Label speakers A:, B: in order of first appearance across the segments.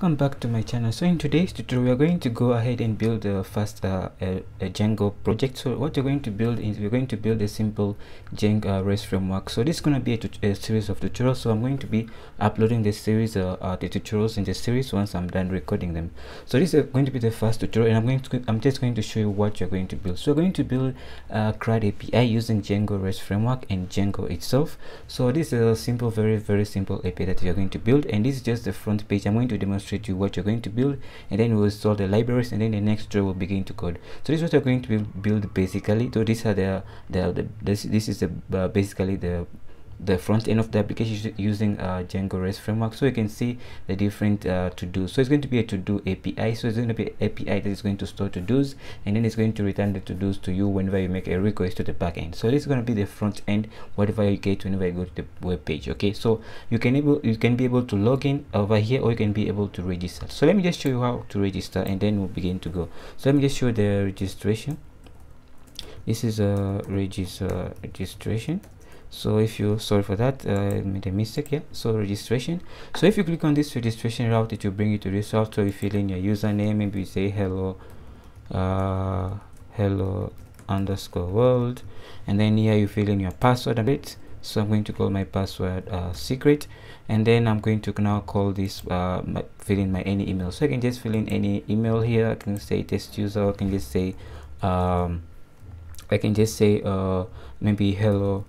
A: welcome back to my channel so in today's tutorial we are going to go ahead and build a fast uh, a, a, django project so what we're going to build is we're going to build a simple django rest framework so this is going to be a, a, series of tutorials so i'm going to be uploading this series uh, uh, the tutorials in the series once i'm done recording them so this is going to be the first tutorial and i'm going to i'm just going to show you what you're going to build so we're going to build a crud api using django rest framework and django itself so this is a simple very very simple api that you're going to build and this is just the front page i'm going to demonstrate you what you're going to build and then we'll install the libraries and then the next row will begin to code. So this is what you're going to build basically. So these are the the, the this, this is the uh, basically the the front end of the application using uh, Django REST framework. So you can see the different uh, to do so it's going to be a to do API so it's going to be API that is going to store to do's and then it's going to return the to do's to you whenever you make a request to the backend. So this is going to be the front end whatever you get whenever you go to the web page okay? So you can able you can be able to log in over here or you can be able to register. So let me just show you how to register and then we'll begin to go. So let me just show the registration. This is a register registration so if you sorry for that uh, made a mistake yeah so registration. So if you click on this registration route it will bring you to this route so you fill in your username maybe say hello uh, hello underscore world. And then here you fill in your password a bit. So i'm going to call my password uh, secret. And then i'm going to now call this uh, my, fill in my any email. So i can just fill in any email here. I can say test user. I can just say um, i can just say uh, maybe hello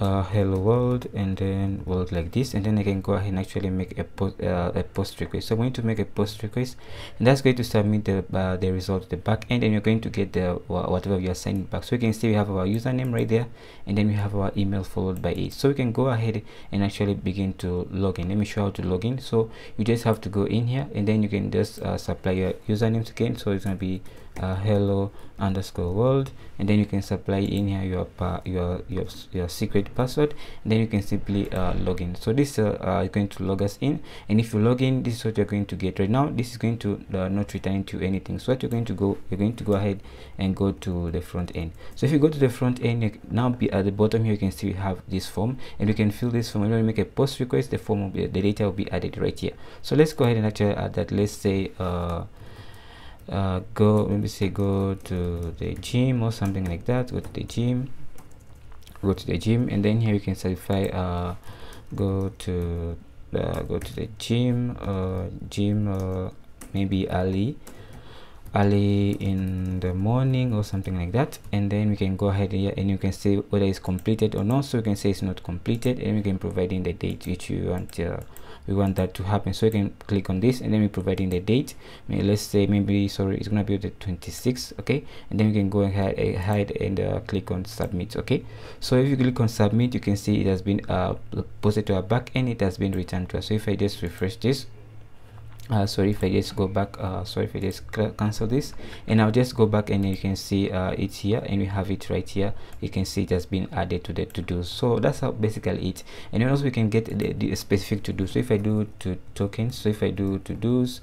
A: uh, hello world and then world like this and then I can go ahead and actually make a post uh, a post request. So I'm going to make a post request and that's going to submit the uh, the result to the back end and you're going to get the whatever you are sending back. So you can see we have our username right there and then we have our email followed by it. So we can go ahead and actually begin to log in. Let me show how to log in. So you just have to go in here and then you can just uh, supply your usernames again. So it's going to be uh, hello underscore world and then you can supply in here your your your your secret password then you can simply uh, log in. So this uh, uh, going to log us in and if you log in this is what you're going to get right now. This is going to uh, not return to anything. So what you're going to go you're going to go ahead and go to the front end. So if you go to the front end now be at the bottom here you can see we have this form and we can fill this form. When make a post request the form will be the data will be added right here. So let's go ahead and actually add that. Let's say uh go maybe say go to the gym or something like that go to the gym go to the gym and then here you can specify uh, go to uh, go to the gym uh, gym uh, maybe early early in the morning or something like that. And then we can go ahead here and you can see whether it's completed or not. So you can say it's not completed and we can provide in the date which you want uh, we want that to happen. So you can click on this and then we provide in the date. Let's say maybe sorry it's gonna be the 26 okay? And then we can go ahead hide and uh, click on submit okay? So if you click on submit you can see it has been uh, posted to our back and it has been returned to us. So if i just refresh this uh, sorry if I just go back uh, sorry if I just cancel this. And I'll just go back and you can see uh, it's here and we have it right here. You can see it has been added to the to-do. So that's how basically it. And then also we can get the, the specific to-do so if I do to tokens so if I do to-dos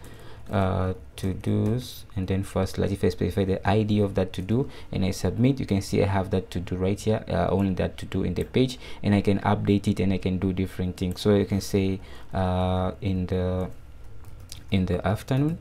A: uh, to do's and then first like if I specify the ID of that to do and I submit you can see I have that to do right here uh, only that to do in the page. And I can update it and I can do different things. So you can say uh, in the in the afternoon.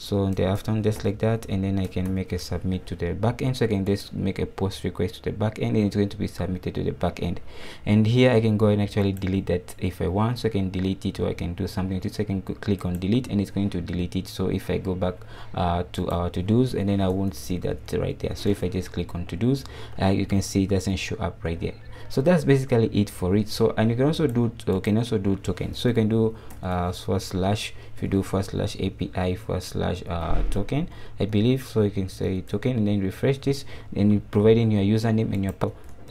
A: So in the afternoon just like that and then i can make a submit to the backend so i can just make a post request to the backend and it's going to be submitted to the backend and here i can go and actually delete that if i want. So i can delete it or i can do something so i can click on delete and it's going to delete it. So if i go back uh, to our to-dos and then i won't see that right there. So if i just click on to-dos uh, you can see it doesn't show up right there so that's basically it for it. So and you can also do you can also do tokens so you can do uh forward slash if you do forward slash api forward slash uh token i believe. So you can say token and then refresh this. Then you provide in your username and your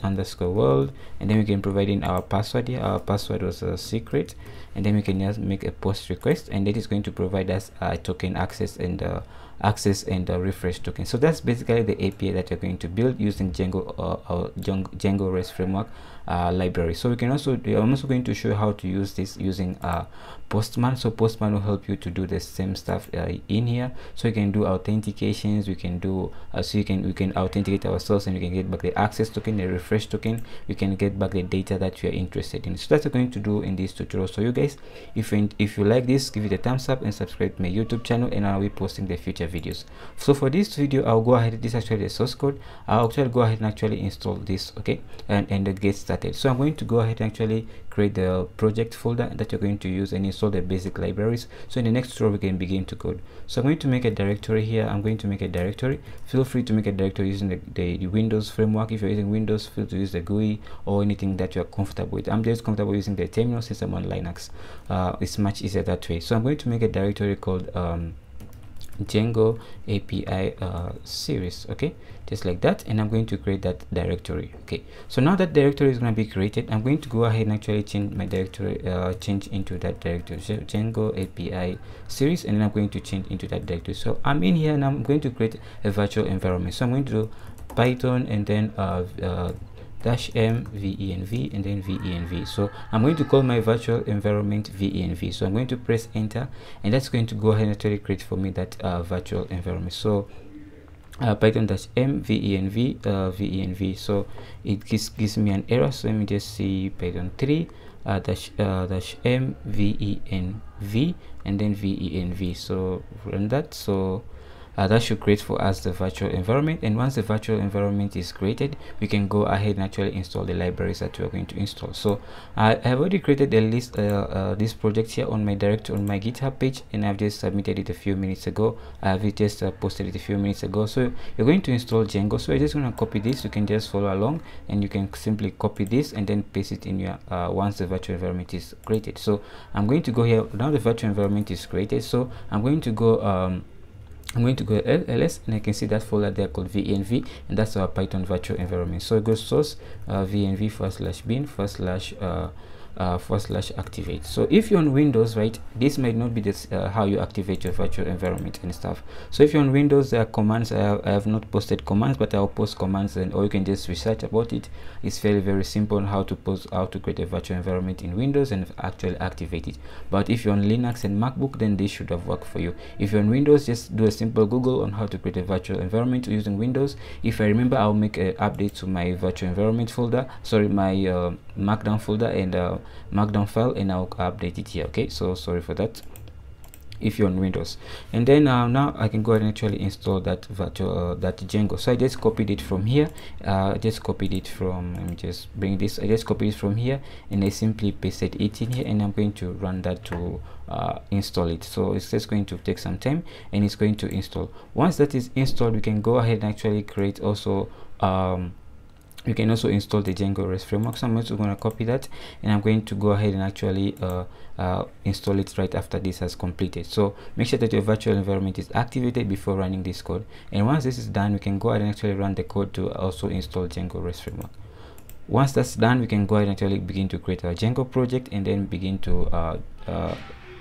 A: underscore world. And then we can provide in our password here. Our password was a secret. And then we can just make a post request. And that is going to provide us a token access and uh, access and uh, refresh token. So that's basically the api that you're going to build using django uh, django rest framework uh, library. So we can also i'm also going to show you how to use this using postman. So postman will help you to do the same stuff in here. So you can do authentications we can do so you can we can authenticate ourselves and we can get back the access token the refresh token. You can get back the data that you are interested in. So that's what we're going to do in this tutorial so you guys. If you if you like this give it a thumbs up and subscribe to my youtube channel and i'll be posting the future videos. So for this video i'll go ahead this is actually the source code. I'll actually go ahead and actually install this okay? And and get started. So i'm going to go ahead and actually create the project folder that you're going to use and install the basic libraries. So in the next tutorial we can begin to code. So i'm going to make a directory here. I'm going to make a directory. Feel free to make a directory using the, the, the windows framework. If you're using windows feel to use the gui or anything that you're comfortable with. I'm just comfortable using the terminal i'm on linux. Uh, it's much easier that way. So i'm going to make a directory called um, Django API uh, series okay? Just like that and I'm going to create that directory okay? So now that directory is going to be created I'm going to go ahead and actually change my directory uh, change into that directory. So Django API series and then I'm going to change into that directory. So I'm in here and I'm going to create a virtual environment. So I'm going to do Python and then uh, uh dash m venv and then venv so i'm going to call my virtual environment venv so i'm going to press enter and that's going to go ahead and actually create for me that uh, virtual environment. So uh, python dash m venv uh, venv so it gives, gives me an error. So let me just see python 3 uh, dash uh, dash m venv and then venv so run that. So uh, that should create for us the virtual environment. And once the virtual environment is created we can go ahead and actually install the libraries that we are going to install. So i have already created a list uh, uh, this project here on my direct on my github page and i've just submitted it a few minutes ago. I have just uh, posted it a few minutes ago. So you're going to install django. So you're just going to copy this. You can just follow along and you can simply copy this and then paste it in your uh, once the virtual environment is created. So i'm going to go here. Now the virtual environment is created. So i'm going to go um, I'm going to go ls and I can see that folder there called venv and that's our Python virtual environment. So I go source uh, venv forward slash bin forward slash uh, uh, forward slash activate. So if you're on windows right this might not be this uh, how you activate your virtual environment and stuff. So if you're on windows there are commands I have, I have not posted commands but i'll post commands and or you can just research about it. It's very very simple on how to post how to create a virtual environment in windows and actually activate it. But if you're on linux and macbook then this should have worked for you. If you're on windows just do a simple google on how to create a virtual environment using windows. If i remember i'll make an update to my virtual environment folder. Sorry my uh, markdown folder and uh, markdown file and I'll update it here okay? So sorry for that. If you're on windows. And then uh, now i can go ahead and actually install that virtual uh, that django. So i just copied it from here. Uh, just copied it from let me just bring this. I just copied it from here and i simply pasted it in here and i'm going to run that to uh, install it. So it's just going to take some time and it's going to install. Once that is installed we can go ahead and actually create also um, you can also install the Django REST framework. So I'm also going to copy that and I'm going to go ahead and actually uh, uh, install it right after this has completed. So make sure that your virtual environment is activated before running this code. And once this is done, we can go ahead and actually run the code to also install Django REST framework. Once that's done, we can go ahead and actually begin to create our Django project and then begin to uh,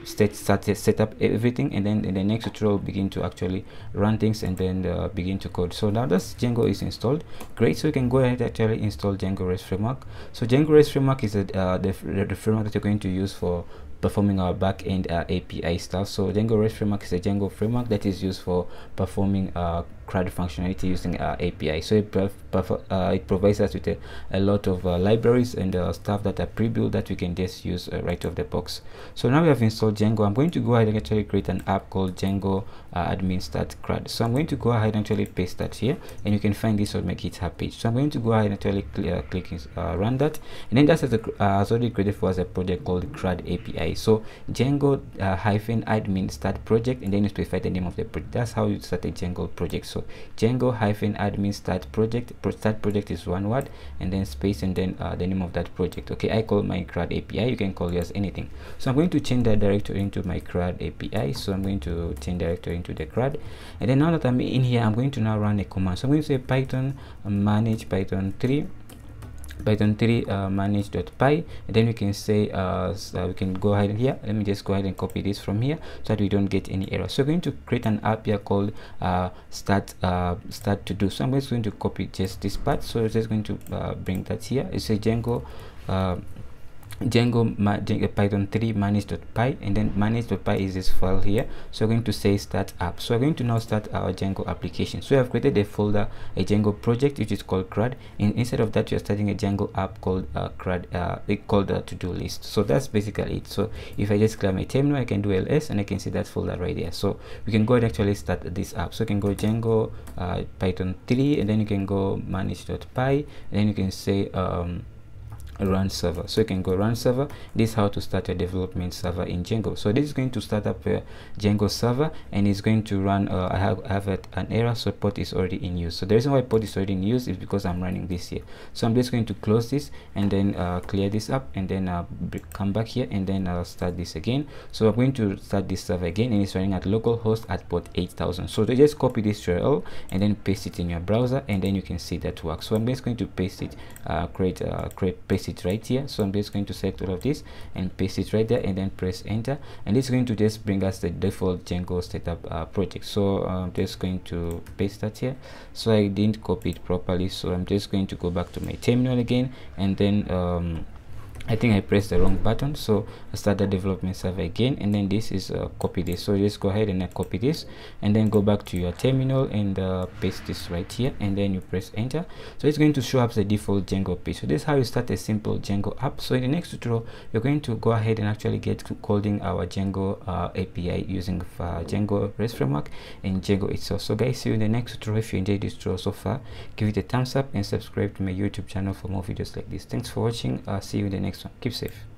A: set, start set up everything and then in the next tutorial begin to actually run things and then uh, begin to code. So now this django is installed. Great. So you can go ahead and actually install django rest framework. So django rest framework is a, uh, the, the framework that you're going to use for performing our backend uh, API stuff. So Django REST framework is a Django framework that is used for performing uh, CRUD functionality using our API. So it, uh, it provides us with a, a lot of uh, libraries and uh, stuff that are pre-built that we can just use uh, right off the box. So now we have installed Django. I'm going to go ahead and actually create an app called Django uh, admin start CRUD. So I'm going to go ahead and actually paste that here and you can find this on my GitHub page. So I'm going to go ahead and actually clear, click run that and then that's has, has already created for us a project called CRUD API. So Django hyphen admin start project and then you specify the name of the project. That's how you start a Django project. So so django hyphen admin start project start project is one word and then space and then uh, the name of that project. Okay i call my crud api you can call yours anything. So i'm going to change that directory into my crud api so i'm going to change directory into the crud. And then now that i'm in here i'm going to now run a command. So i'm going to say python manage python 3 python 3 uh, manage.py and then we can say uh, so we can go ahead here. Let me just go ahead and copy this from here so that we don't get any error. So we're going to create an app here called uh, start uh, start to do. So i'm just going to copy just this part. So it's just going to uh, bring that here. It's a django uh, Django, Python 3 manage.py and then manage.py is this file here. So we're going to say start app so we're going to now start our Django application. So I've created a folder a Django project which is called CRUD. And instead of that you're starting a Django app called uh, CRUD uh, called a to-do list. So that's basically it. So if I just clear my terminal I can do ls and I can see that folder right there. So we can go and actually start this app. So you can go Django uh, Python 3 and then you can go manage.py and then you can say um, run server. So you can go run server. This is how to start a development server in django. So this is going to start up a django server and it's going to run uh, i have I have a, an error so port is already in use. So the reason why port is already in use is because i'm running this here. So i'm just going to close this and then uh, clear this up and then uh, come back here and then i'll start this again. So i'm going to start this server again and it's running at localhost at port 8000 so they just copy this url and then paste it in your browser and then you can see that works. So i'm just going to paste it uh, create uh, create paste it right here. So i'm just going to select all of this and paste it right there and then press enter. And it's going to just bring us the default django setup uh, project. So i'm just going to paste that here. So i didn't copy it properly. So i'm just going to go back to my terminal again and then um, I think I pressed the wrong button so I start the development server again and then this is uh, copy this. So just go ahead and copy this and then go back to your terminal and uh, paste this right here and then you press enter. So it's going to show up the default Django page. So this is how you start a simple Django app. So in the next tutorial you're going to go ahead and actually get coding our Django uh, API using uh, Django REST framework and Django itself. So guys see you in the next tutorial. If you enjoyed this tutorial so far give it a thumbs up and subscribe to my YouTube channel for more videos like this. Thanks for watching. Uh, see you in the next next one. Keep safe.